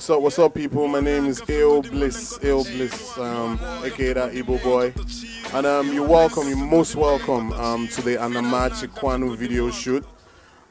What's up, what's up, people? My name is Ayo Bliss, Ayo Bliss, um, aka that Igbo boy. And um, you're welcome, you're most welcome um, to the Anamachi Kwanu video shoot.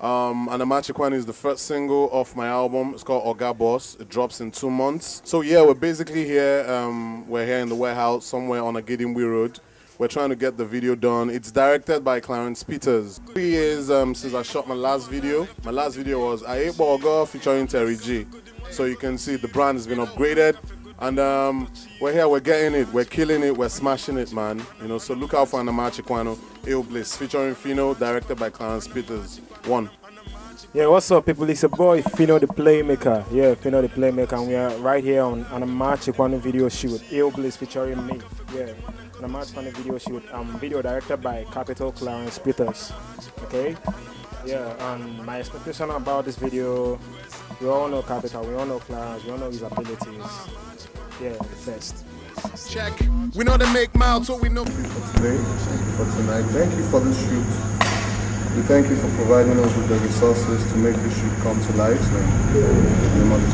Um, Anamachi Kwanu is the first single of my album. It's called Oga Boss. It drops in two months. So yeah, we're basically here. Um, we're here in the warehouse somewhere on a Agidingbi Road. We're trying to get the video done. It's directed by Clarence Peters. Three years um, since I shot my last video. My last video was Aye Boga featuring Terry G. So you can see the brand has been upgraded. And um, we're here, we're getting it, we're killing it, we're smashing it, man. You know, so look out for Anamachi Kwanu, Ayo Bliss, featuring Phyno, directed by Clarence Peters. One. Yeah, what's up, people? It's a boy, Phyno the Playmaker. Yeah, Phyno the Playmaker, and we are right here on, on a March video shoot. Ayo Bliss featuring me. Yeah, on a March Kwanu video shoot. Um, video directed by Capital Clarence Peters. Okay? Yeah, and my expectation about this video, we all know Capital, we all know Clarence, we all know his abilities. Yeah, the best. Check. We know they make miles, so we know. Today, thank you for tonight. Thank you for this shoot. We thank you for providing us with the resources to make this shoot come to life. Name of the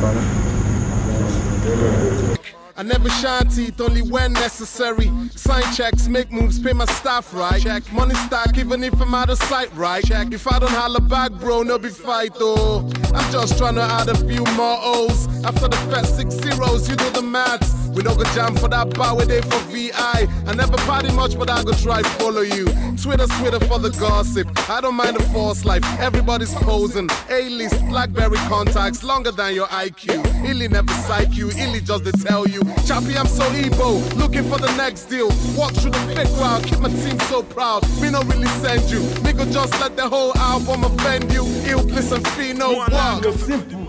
channel. I never shine teeth, only when necessary. Sign checks, make moves, pay my staff right. Check money stack, even if I'm out of sight, right? Check if I don't holler back, bro, no be fight though. I'm just trying to add a few more O's. After the first six zeros, you do the maths. We don't go jam for that bar with for VI. I never party much, but I go try follow you. Twitter, Twitter for the gossip. I don't mind the false life. Everybody's posing. A-list, Blackberry contacts, longer than your IQ. Illy never psych you, Illy just to tell you. Chappy, I'm so Ebo, looking for the next deal. Walk through the fake crowd, keep my team so proud. Me no really send you. Nigga just let the whole album offend you. Ill bliss and Phyno, walk.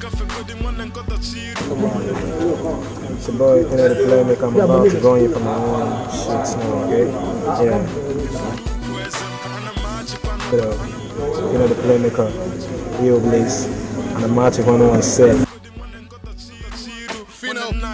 It's a boy, you know, the Playmaker. I'm about to go in for my own shoots now, okay? Yeah. You know, you know the Playmaker, Ayo Bliss, and the Magic 101 set.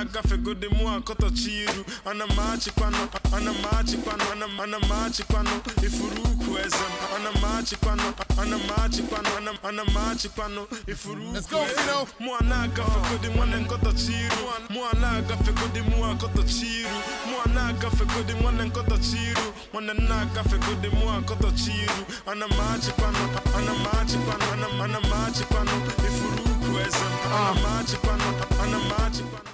Phyno. gafe gode mu chiru. Ana machi kwano ana machi kwano ana ana machi kwano. Ifuru ukwu eze m ana machi kwano ana machi kwano ana machi kwano. Ifuru ukwu eze Phyno. m mu ana gafe gode nwanne nkọtọ chiru. Mu ana gafe gode mu akọtọ chiru. Mu ana gafe gode nwanne nkọtọ chiru. Nwanne nna gafe gode mu akọtọ chiru. Ana machi kwano ana machi kwano ana ana machi ifuru ukwu eze m ana kwano. Ana machi kwano akọtọ chiru ana machi kwano ana machi kwano ana ana machi kwano ifuru ukwu m ana machi kwano ana machi kwano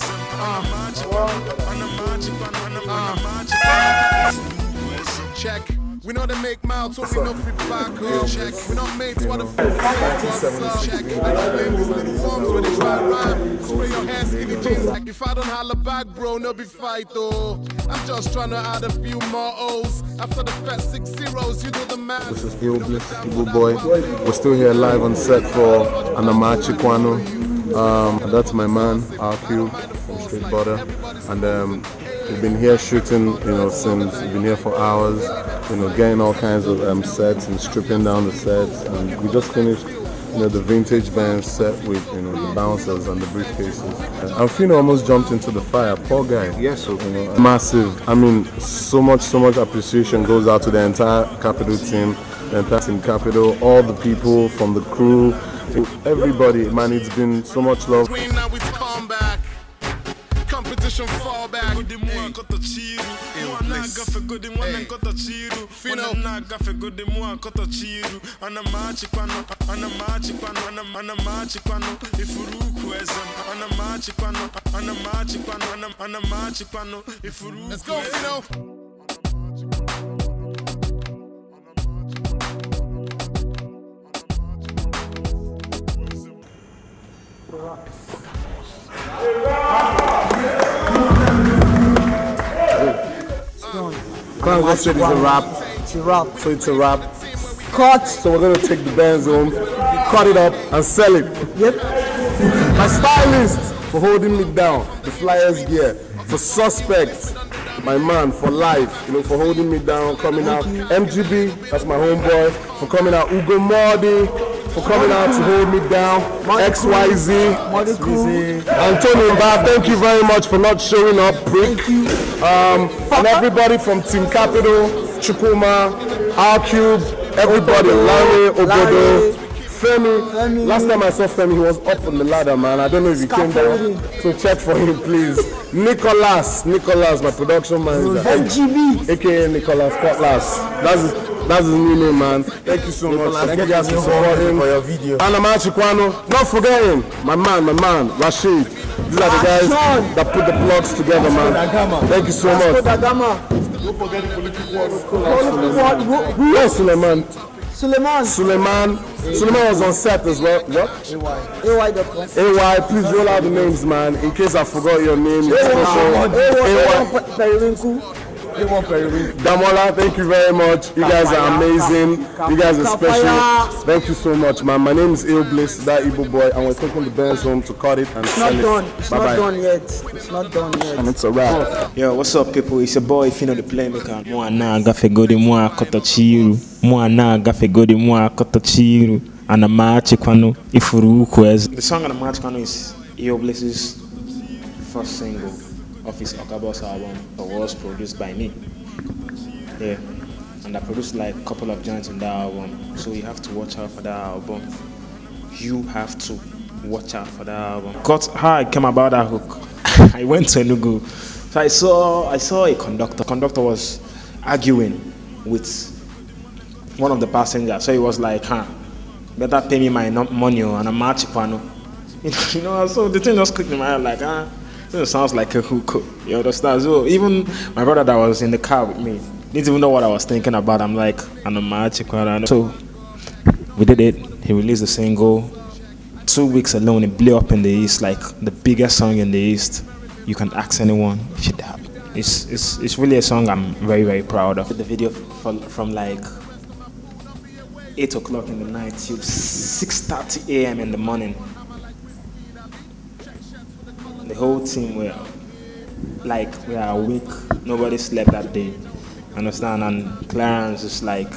akọtọ chiru ana machi kwano ana machi kwano ana ana machi kwano ifuru ukwu eze m ana machi kwano ana machi kwano ana ana machi kwano ifuru ukwu eze m Check. We know they make miles, so we know fit back up. Check. We not mates, what the fuck? What's up? Check. I don't blame these little worms when they try to rhyme. Spray your hair, skinny jeans. Like if I don't holler back, bro, no be fight though. I'm just trying to add a few more O's. After the first six zeros, you do the math. This is Ill Bliss, Igbo Boy. We're still here live on set for Anamachi Kwanu. Um, that's my man, RQ from Street Border. And um, we've been here shooting, you know, since we've been here for hours, you know, getting all kinds of um, sets and stripping down the sets. And we just finished, you know, the vintage band set with, you know, the bouncers and the briefcases. And Phyno almost jumped into the fire. Poor guy. Yes, so, you know, massive. I mean, so much, so much appreciation goes out to the entire Capital team, the entire team Capital, all the people from the crew, everybody. Man, it's been so much love. Queen, now it's comeback. Competition fall back. godi mu akọtọ chiru mụ ana agafe godi nwanne nkọtọ chiru Phyno. nwanne nna agafe godi mu akọtọ chiru ana m achịkwanụ ana m achịkwanụ ana m ana m achịkwanụ ifuru ukwu eze m ana m achịkwanụ ana m achịkwanụ ana m ana m achịkwanụ ifuru Let's go. Phyno. Said it's a wrap. It's a wrap. So it's a wrap. Cut. So we're gonna take the bands home. cut it up, and sell it. Yep. My stylist for holding me down, the Flyers gear. For suspects my man for life, you know, for holding me down, coming out. MGB, that's my homeboy, for coming out. Ugo Mordi, for coming out to hold me down. XYZ. Antonio Mba, thank you very much for not showing up, prick. Um, and everybody from Team Capital, Chukuma, R-Cube, everybody, Larry, Obodo. Femi. Last time I saw Femi, he was up on the ladder, man. I don't know if he came down. So check for him, please. Nicholas, Nicholas, my production manager. AKA Nicholas Cutlass. That's his, that's his new name, man. Thank you so much. Thank you guys for supporting. for your video. Anamachi Kwanu, not forgetting my man, my man, Rashid. These are the guys that put the plugs together, man. Thank you so much. da Gama. Don't forget the political words. What? Who? who? Yes, Suleiman. Suleiman. Suleiman. Suleiman was on set as well. What? AY.com. AY, please roll out the names, man. In case I forgot your name. It's special. AY. A1 Periwinkle. Damola, thank you very much. You guys are amazing. You guys are special. Thank you so much, man. My name is Ill Bliss, that Igbo boy, and we're taking the Benz home to cut it and It's sell not it. done. It's not Bye-bye. done yet. It's not done yet. And it's a wrap. Yo, what's up, people? It's your boy Phyno the Playmaker. Mwana gafe godi mwa koto chiru. Mwana gafe godi mwa koto chiru. And the march kwano ifuru ukwez. The song on the march kwano is Eo Bliss's first single of his Oga Boss album that was produced by me. Yeah. And I produced like a couple of joints on that album. So you have to watch out for that album. You have to watch out for that album. Got how I came about that hook. I went to Enugu. So I saw I saw a conductor. Conductor was arguing with one of the passengers. So he was like, huh, better pay me my money oh, and match pano. You know, so the thing just clicked in my head like, ah, this sounds like a hook. You understand? So even my brother that was in the car with me didn't even know what I was thinking about. I'm like, and a pano. So we did it. He released a single. Two weeks alone, it blew up in the East, like the biggest song in the East. You can ask anyone. It should have. It's, it's, it's really a song I'm very, very proud of. The video from, from like 8 o'clock in the night till 6.30 a.m. in the morning. The whole team were like, we are awake. Nobody slept that day. Understand? And Clarence is like,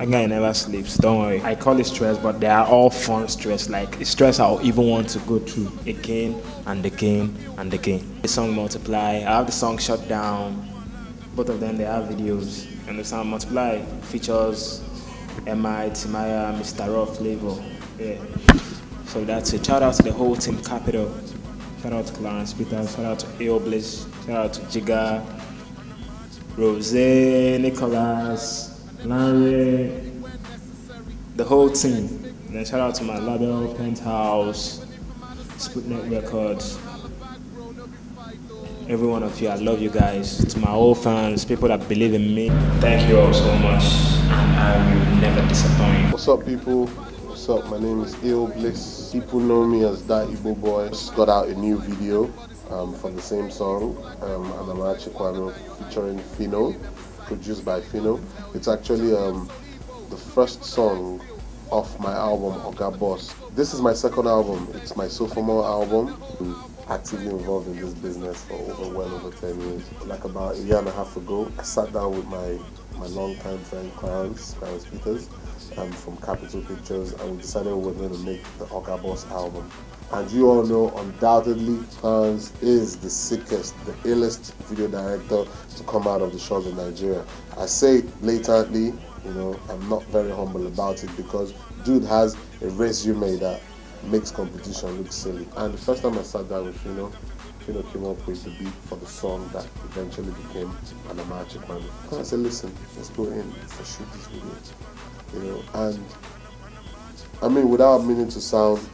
that guy never sleeps. Don't worry. I call it stress, but they are all fun stress. Like stress I'll even want to go through again and again and again. The song Multiply. I have the song Shut Down. Both of them they have videos. And the song Multiply features MI, Timaya, Mr. Raw Flavor. Yeah. So that's it. Shout out to the whole team Capital. Shout out to Clarence Peters. Shout out to Aoblis. Shout out to Jiga. Rose, Nicholas, Larry, the whole team. And then shout out to my label, Penthouse, Sputnik Records. Every one of you, I love you guys. To my old fans, people that believe in me, thank you all so much. And I will never disappoint. What's up, people? What's up? My name is Ill Bliss. People know me as that Igbo boy. Just got out a new video um, for the same song, um, Anamachi Kwanu, featuring Phyno, produced by Phyno. It's actually um, the first song off my album, Oga Boss. This is my second album. It's my sophomore album. I'm actively involved in this business for over well over 10 years. Like about a year and a half ago, I sat down with my, my longtime friend Clarence, Clarence Peters, um, from Capital Pictures, and we decided we were going to make the Oga Boss album. And you all know, undoubtedly, Clarence is the sickest, the illest video director to come out of the shores of Nigeria. I say blatantly, you know, I'm not very humble about it because dude has a resume that makes competition look silly. And the first time I sat down with Phyno, Phyno came up with the beat for the song that eventually became Anamachi Kwanu. And I said, listen, let's go in, let's shoot this video. You know, and I mean, without meaning to sound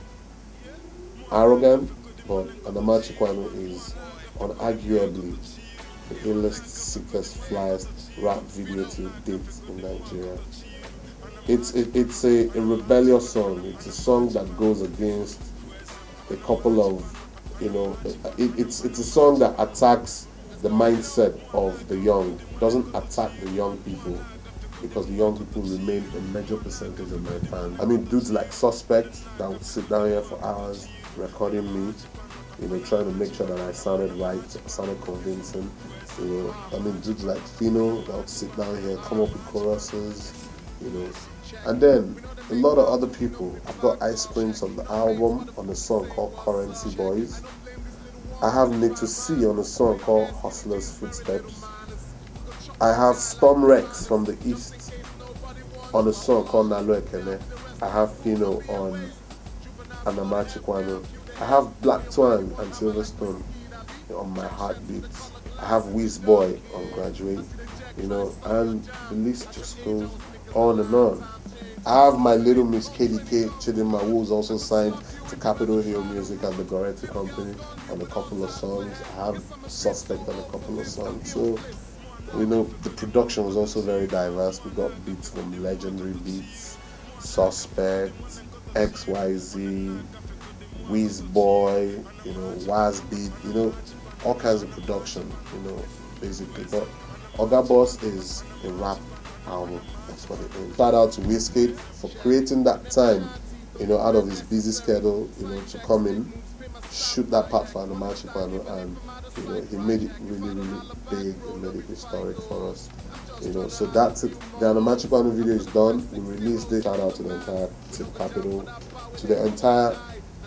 arrogant, but Anamachi Kwanu is unarguably the illest, sickest, flyest rap video to date in Nigeria. It's it, it's a, a rebellious song. It's a song that goes against a couple of, you know, it, it's it's a song that attacks the mindset of the young. Doesn't attack the young people. Because the young people remain a major percentage of my fans. I mean, dudes like Suspect that would sit down here for hours recording me, you know, trying to make sure that I sounded right, sounded convincing. You know, I mean, dudes like Phyno that would sit down here, come up with choruses, you know, and then a lot of other people. I've got Ice Prince on the album on a song called Currency Boys. I have Naeto C on a song called Hustler's Footsteps. I have Stormrex from the East on a song called Nalo Ekene. I have Phyno on Anamachi Kwanu. I have Black Twang and Silverstone on my heartbeats. I have Wiz Boy on Graduate, you know, and the list just goes on and on. I have my little Miss Kedike Chidinma, who was also signed to Capital Hill Music and the Goretti Company on a couple of songs. I have Suspect on a couple of songs. So, you know, the production was also very diverse. We got beats from Legendury Beatz, Suspect, XYZ, Wiz Boy, you know, Waz Beat, you know, all kinds of production, you know, basically. But Oga Boss is a rap album. That's what it is. Shout out to Wizkid for creating that time, you know, out of his busy schedule, you know, to come in, shoot that part for Anamachi Kwanu, and you know, he made it really, really big and made it historic for us. You know, so that's it. The Anamachi Kwanu video is done. We released it. Shout out to the entire Tip Capital, to the entire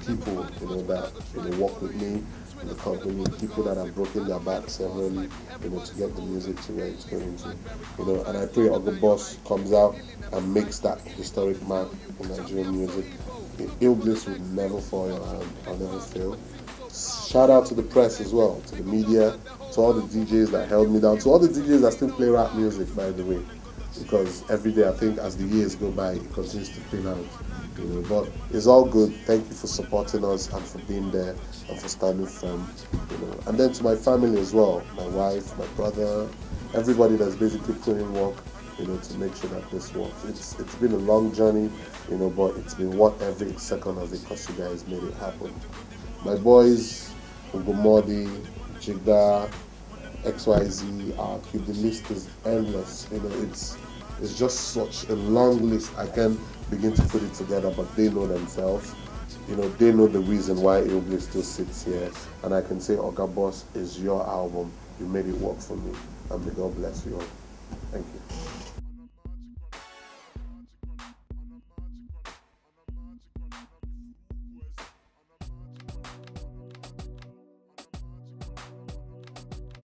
people, you know, that you know work with me in the company, people that have broken their backs severally, you know, to get the music to where it's going to. You know, and I pray Oga Boss comes out and makes that historic mark in Nigerian music. Ill Bliss would never fall hand, I'll never fail. Shout out to the press as well, to the media, to all the DJs that held me down, to all the DJs that still play rap music, by the way. Because every day, I think, as the years go by, it continues to thin out. You know, but it's all good. Thank you for supporting us and for being there and for standing firm. You know, and then to my family as well, my wife, my brother, everybody that's basically putting in work, you know, to make sure that this works. It's it's been a long journey, you know, but it's been worth every second of it because you guys made it happen. My boys, Ugumodi, Jigda, XYZ, RQ, the list is endless. You know, it's it's just such a long list. I can't begin to put it together, but they know themselves. You know, they know the reason why Ill Bliss still sits here. And I can say, Oga Boss is your album. You made it work for me. And may God bless you all. Thank you.